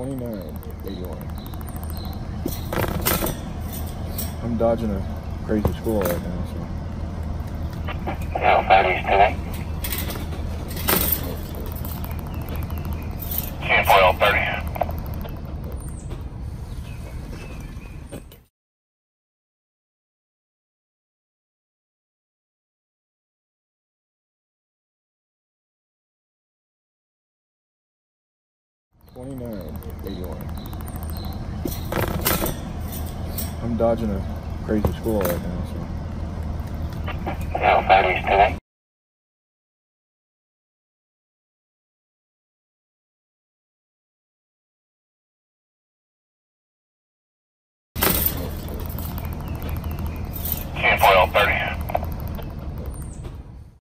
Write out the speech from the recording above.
29 81. I'm dodging a crazy school right now, so. Yeah, Patty's today. Ten foil thirty. Twenty-nine, eighty-one. I'm dodging a crazy school right now, so. Yeah, Patty's today.